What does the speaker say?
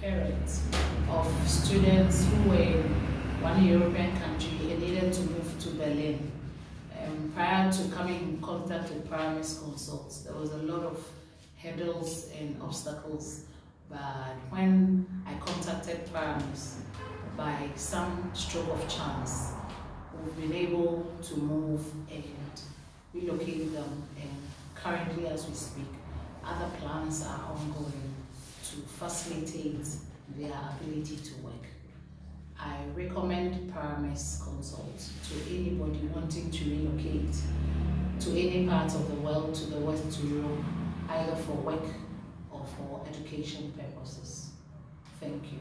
parents of students who were in one European country and needed to move to Berlin. Um, prior to coming in contact with Paramis Consults, there was a lot of hurdles and obstacles. But when I contacted Paramis, by some stroke of chance, we've been able to move and relocate them. And currently, as we speak, other plans are ongoing to facilitate their ability to work. I recommend Paramis Consult to anybody wanting to relocate to any part of the world, to the West to Europe, either for work or for education purposes. Thank you.